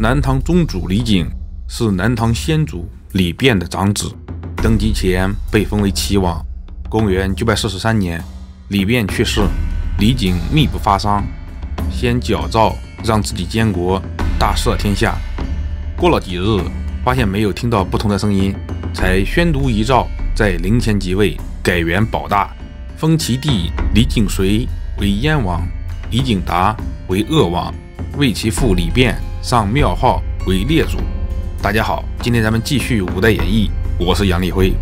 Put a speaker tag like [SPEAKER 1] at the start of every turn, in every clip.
[SPEAKER 1] 南唐宗主李璟是南唐先祖李昪的长子，登基前被封为齐王。公元943年，李昪去世，李璟秘不发丧，先矫诏让自己监国，大赦天下。过了几日，发现没有听到不同的声音，才宣读遗诏，在陵前即位，改元保大，封其弟李景随为燕王，李景达为鄂王，为其父李昪上庙号为列祖。大家好，今天咱们继续五代演义，我是杨立辉。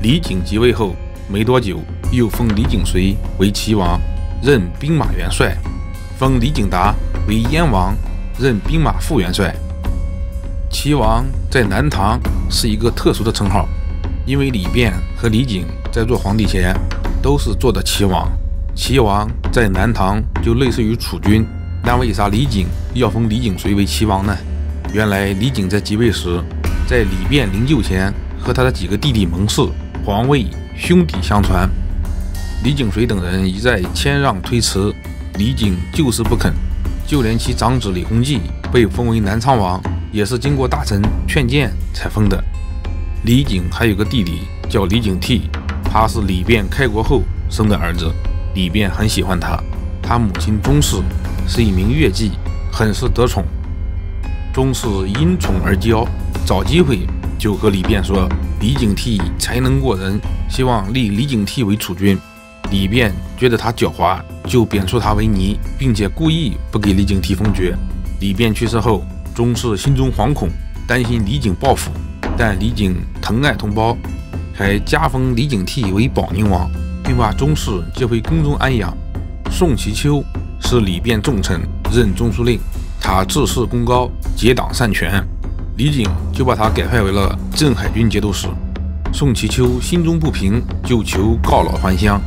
[SPEAKER 1] 李璟即位后没多久，又封李景随为齐王，任兵马元帅，封李景达为燕王，任兵马副元帅。齐王在南唐是一个特殊的称号，因为李昪和李璟在做皇帝前都是做的齐王。齐王在南唐就类似于储君，那为啥李璟要封李景随为齐王呢？原来李璟在即位时，在李昪灵柩前和他的几个弟弟盟誓，皇位兄弟相传。李景随等人一再谦让推辞，李璟就是不肯，就连其长子李弘济被封为南昌王。也是经过大臣劝谏才封的。李璟还有个弟弟叫李景替，他是李昪开国后生的儿子。李昪很喜欢他，他母亲钟氏是一名乐伎，很是得宠。钟氏因宠而骄，找机会就和李昪说李景替才能过人，希望立李景替为储君。李昪觉得他狡猾，就贬黜他为尼，并且故意不给李景替封爵。李昪去世后。钟氏心中惶恐，担心李景报复，但李景疼爱同胞，还加封李景替为保宁王，并把钟氏接回宫中安养。宋其秋是李昪重臣，任中书令，他治世功高，结党擅权，李璟就把他改派为了镇海军节度使。宋其丘心中不平，就求告老还乡，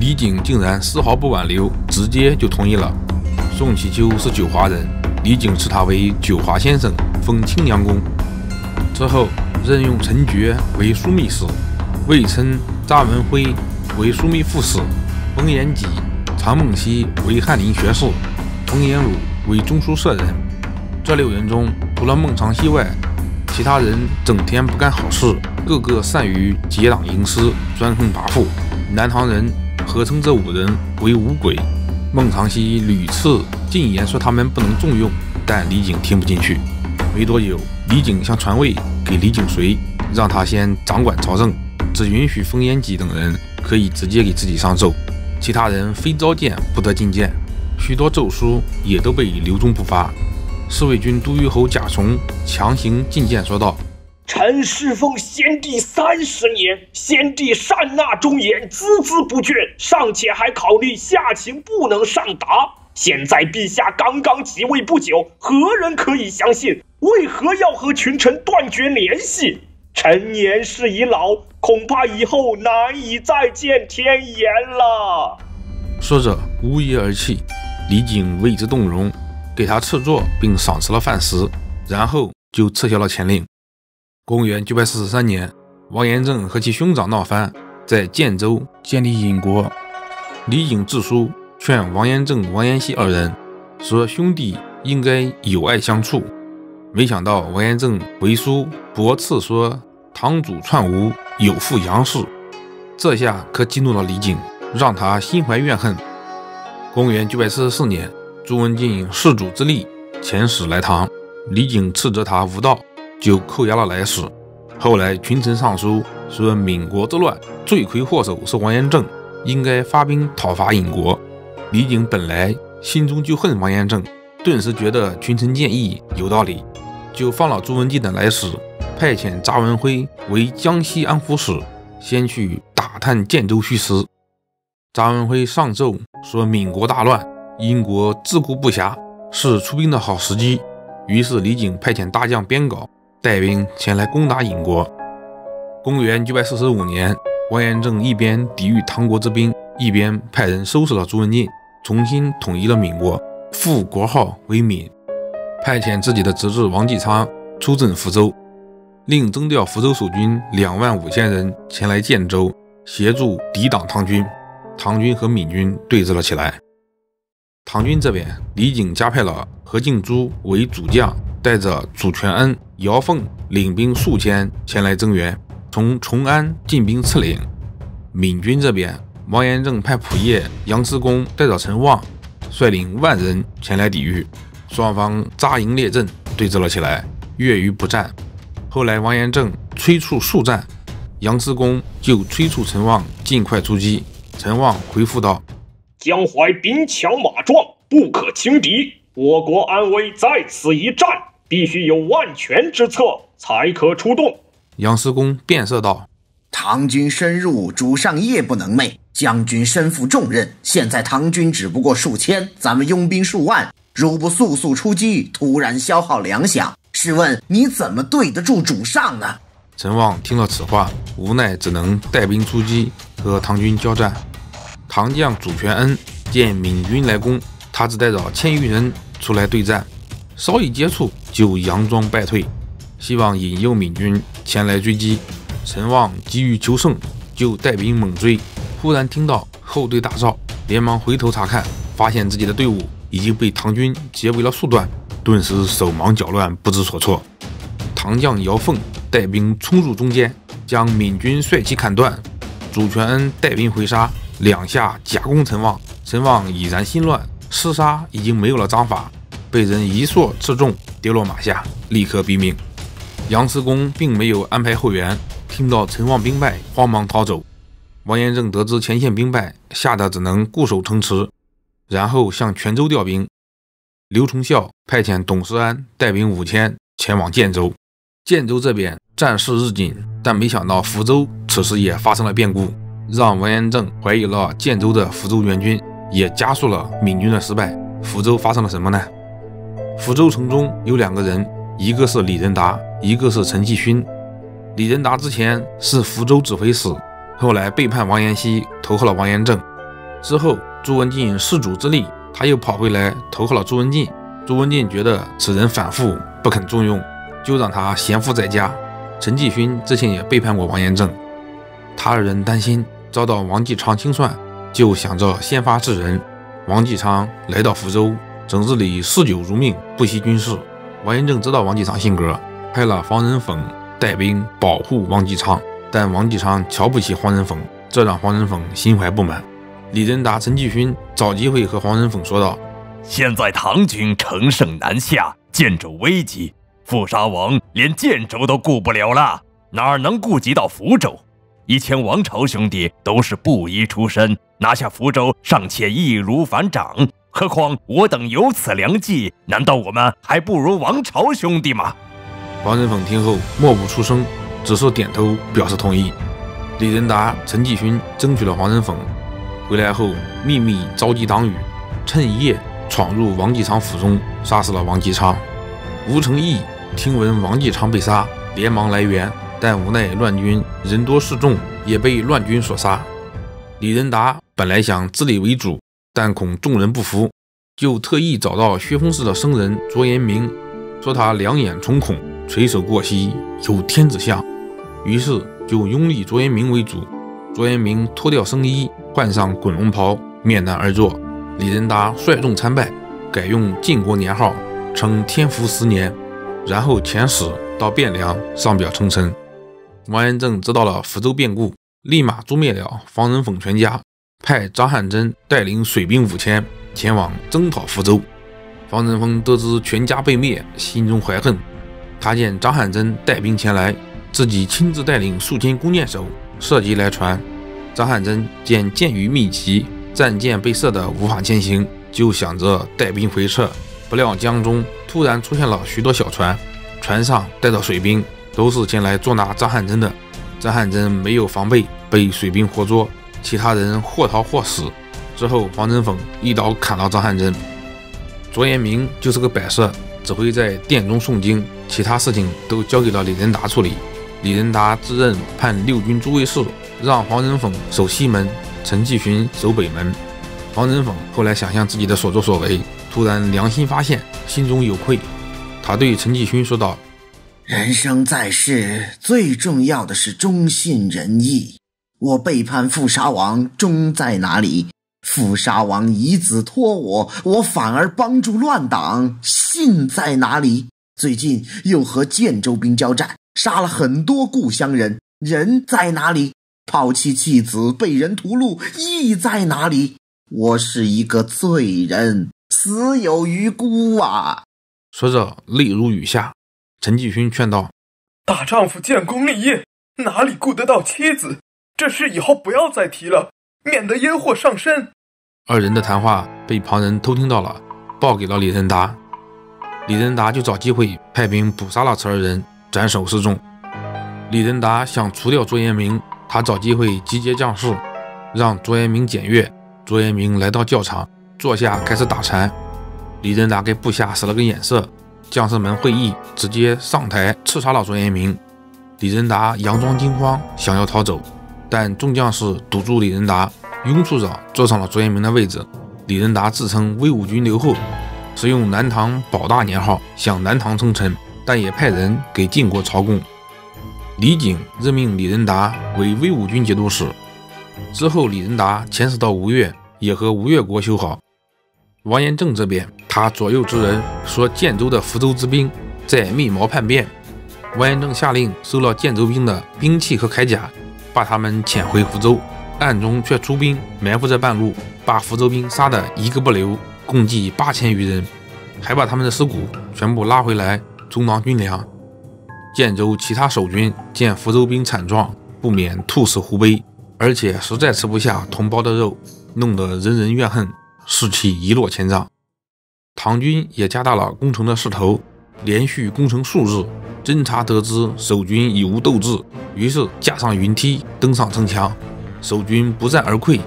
[SPEAKER 1] 李璟竟然丝毫不挽留，直接就同意了。宋其丘是九华人。李璟赐他为九华先生，封青阳公。之后任用陈觉为枢密使，魏琛、查文辉为枢密副使，冯延己、唐孟熙为翰林学士，冯延鲁为中书舍人。这六人中，除了孟尝熙外，其他人整天不干好事，个个善于结党营私、专横跋扈。南唐人合称这五人为五鬼。孟尝熙屡次进言说他们不能重用，但李璟听不进去。没多久，李璟想传位给李景随，让他先掌管朝政，只允许冯延己等人可以直接给自己上奏，其他人非召见不得觐见。许多奏书也都被留中不发。侍卫军都虞侯贾崇强行觐见说道。
[SPEAKER 2] 臣侍奉先帝三十年，先帝善纳忠言，孜孜不倦，尚且还考虑下情不能上达。现在陛下刚刚即位不久，何人可以相信？为何要和群臣断绝联系？陈年事已老，恐怕以后难以再见天颜了。
[SPEAKER 1] 说着无言而泣。李景为之动容，给他赐座，并赏赐了饭食，然后就撤销了前令。公元九百四十三年，王延政和其兄长闹翻，在建州建立尹国。李景致书劝王延政、王延熙二人，说兄弟应该友爱相处。没想到王延政回书驳斥说堂主篡吴，有负杨氏。这下可激怒了李璟，让他心怀怨恨。公元九百四十四年，朱文静弑主之力遣使来唐，李璟斥责他无道。就扣押了来使。后来群臣上书说，闽国之乱罪魁祸首是王延政，应该发兵讨伐尹国。李璟本来心中就恨王延政，顿时觉得群臣建议有道理，就放了朱文纪等来使，派遣查文辉为江西安抚使，先去打探建州虚实。查文辉上奏说，闽国大乱，殷国自顾不暇，是出兵的好时机。于是李璟派遣大将边镐。带兵前来攻打尹国。公元九百四十五年，王延政一边抵御唐国之兵，一边派人收拾了朱文静，重新统一了闽国，复国号为闽。派遣自己的侄子王继昌出镇福州，另征调福州守军两万五千人前来建州，协助抵挡唐军。唐军和闽军对峙了起来。唐军这边，李璟加派了何敬珠为主将，带着主权恩、姚凤领兵数千前来增援，从崇安进兵刺岭。闽军这边，王延政派仆射杨师公带着陈旺，率领万人前来抵御，双方扎营列阵，对峙了起来，越狱不战。后来王延政催促速战，杨师公就催促陈旺尽快出击。陈旺回复道：“
[SPEAKER 2] 江淮兵强马壮，不可轻敌，我国安危在此一战，必须有万全之策，才可出动。”
[SPEAKER 1] 杨师公变色道。
[SPEAKER 3] 唐军深入，主上夜不能寐。将军身负重任，现在唐军只不过数千，咱们拥兵数万，如不速速出击，突然消耗粮饷，试问你怎么对得住主上呢？
[SPEAKER 1] 陈旺听了此话，无奈只能带兵出击，和唐军交战。唐将主权恩见闽军来攻，他只带着千余人出来对战，稍一接触就佯装败退，希望引诱闽军前来追击。陈旺急于求胜，就带兵猛追。忽然听到后队大哨，连忙回头查看，发现自己的队伍已经被唐军截为了数段，顿时手忙脚乱，不知所措。唐将姚凤带兵冲入中间，将闽军帅旗砍断。主权恩带兵回杀，两下夹攻陈旺。陈旺已然心乱，厮杀已经没有了章法，被人一槊刺中，跌落马下，立刻毙命。杨师公并没有安排后援。听到陈旺兵败，慌忙逃走。王延政得知前线兵败，吓得只能固守城池，然后向泉州调兵。刘崇孝派遣董思安带兵五千前往建州。建州这边战事日紧，但没想到福州此时也发生了变故，让王延政怀疑了建州的福州援军，也加速了闽军的失败。福州发生了什么呢？福州城中有两个人，一个是李仁达，一个是陈继勋。李仁达之前是福州指挥使，后来背叛王延熙，投靠了王延政。之后朱文进弑主之力，他又跑回来投靠了朱文进。朱文进觉得此人反复不肯重用，就让他闲赋在家。陈继勋之前也背叛过王延政，他二人担心遭到王继昌清算，就想着先发制人。王继昌来到福州，整日里嗜酒如命，不惜军事。王延政知道王继昌性格，派了黄仁讽。带兵保护王继昌，但王继昌瞧不起黄仁讽，这让黄仁讽心怀不满。李仁达、陈继勋找机会和黄仁讽说道：“
[SPEAKER 4] 现在唐军乘胜南下，建州危急，富沙王连建州都顾不了了，哪能顾及到福州？以前王朝兄弟都是布衣出身，拿下福州尚且易如反掌，何况我等有此良计，难道我们还不如王朝兄弟吗？”
[SPEAKER 1] 黄仁讽听后默不出声，只是点头表示同意。李仁达、陈继勋争取了黄仁讽，回来后秘密召集党羽，趁夜闯入王继昌府中，杀死了王继昌。吴承义听闻王继昌被杀，连忙来援，但无奈乱军人多势众，也被乱军所杀。李仁达本来想自立为主，但恐众人不服，就特意找到薛峰氏的僧人卓延明，说他两眼重孔。垂手过膝，有天子相，于是就拥立卓延明为主。卓延明脱掉僧衣，换上滚龙袍，面南而坐。李仁达率众参拜，改用晋国年号，称天福十年，然后遣使到汴梁上表称臣。王延政知道了福州变故，立马诛灭了方仁讽全家，派张汉贞带领水兵五千前往征讨福州。方仁峰得知全家被灭，心中怀恨。他见张汉贞带兵前来，自己亲自带领数千弓箭手射击来船。张汉贞见箭雨密集，战舰被射得无法前行，就想着带兵回撤。不料江中突然出现了许多小船，船上带着水兵，都是前来捉拿张汉贞的。张汉贞没有防备，被水兵活捉，其他人或逃或死。之后，黄仁讽一刀砍了张汉贞。卓延明就是个摆设。只会在殿中诵经，其他事情都交给了李仁达处理。李仁达自任判六军诸卫士，让黄仁讽守西门，陈继勋守北门。黄仁讽后来想象自己的所作所为，突然良心发现，心中有愧。他对陈继勋说道：“
[SPEAKER 3] 人生在世，最重要的是忠信仁义。我背叛富沙王，忠在哪里？”富沙王以子托我，我反而帮助乱党，信在哪里？最近又和建州兵交战，杀了很多故乡人。人在哪里？抛妻弃子，被人屠戮，意在哪里？我是一个罪人，死有余辜啊！
[SPEAKER 1] 说着，泪如雨下。陈继勋劝道：“
[SPEAKER 5] 大丈夫建功立业，哪里顾得到妻子？这事以后不要再提了，免得烟祸上身。”
[SPEAKER 1] 二人的谈话被旁人偷听到了，报给了李仁达。李仁达就找机会派兵捕杀了此二人，斩首示众。李仁达想除掉卓延明。他找机会集结将士，让卓延明检阅。卓延明来到教场，坐下开始打禅。李仁达给部下使了个眼色，将士们会意，直接上台刺杀了卓延明。李仁达佯装惊慌，想要逃走，但众将士堵住李仁达，拥簇着坐上了卓延明的位置。李仁达自称威武军留后，使用南唐保大年号向南唐称臣，但也派人给晋国朝贡。李景任命李仁达为威武军节度使。之后，李仁达遣使到吴越，也和吴越国修好。王延政这边，他左右之人说建州的福州之兵在密谋叛变。王延政下令收了建州兵的兵器和铠甲，把他们遣回福州，暗中却出兵埋伏在半路，把福州兵杀得一个不留，共计八千余人，还把他们的尸骨全部拉回来充当军粮。建州其他守军见福州兵惨状，不免兔死狐悲，而且实在吃不下同胞的肉，弄得人人怨恨，士气一落千丈。唐军也加大了攻城的势头，连续攻城数日，侦察得知守军已无斗志，于是架上云梯登上城墙，守军不战而溃，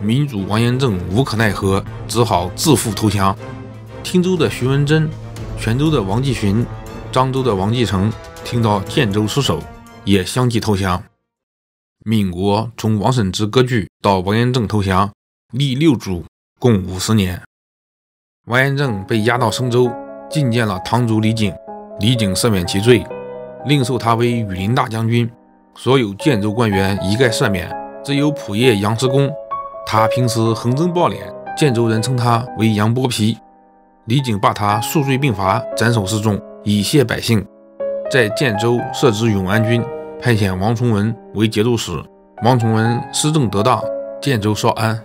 [SPEAKER 1] 民主王延政无可奈何，只好自负投降。汀州的徐文贞、泉州的王继勋、漳州的王继成。听到建州失守，也相继投降。闽国从王审知割据到王延政投降，历六主，共五十年。王延政被押到升州，觐见了堂主李景，李景赦免其罪，另授他为羽林大将军。所有建州官员一概赦免，只有仆射杨师公，他平时横征暴敛，建州人称他为杨剥皮。李景把他数罪并罚，斩首示众，以谢百姓。在建州设置永安军，派遣王崇文为节度使。王崇文施政得当，建州稍安。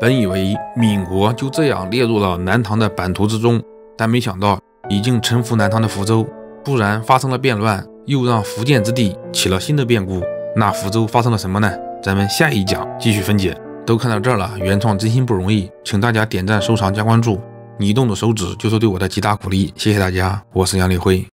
[SPEAKER 1] 本以为闽国就这样列入了南唐的版图之中，但没想到已经臣服南唐的福州，突然发生了变乱，又让福建之地起了新的变故。那福州发生了什么呢？咱们下一讲继续分解。都看到这儿了，原创真心不容易，请大家点赞、收藏、加关注。你动的手指就是对我的极大鼓励，谢谢大家，我是杨立辉。